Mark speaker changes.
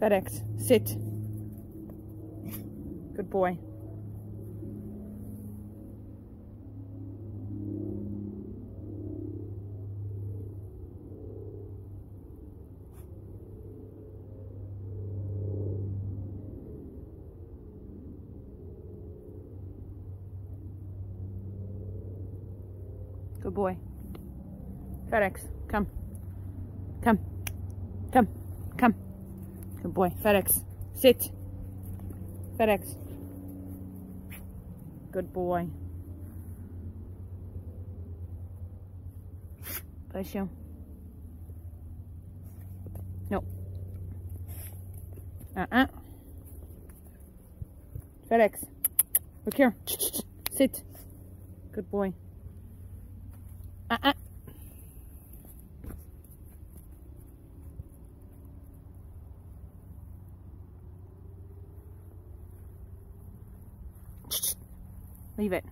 Speaker 1: FedEx, sit. Good boy. Good boy. FedEx, come. Come. Come. Come. Good boy. FedEx, sit. FedEx. Good boy. Bless you. No. Uh-uh. FedEx. Look here. Sit. Good boy. Uh-uh. Leave it.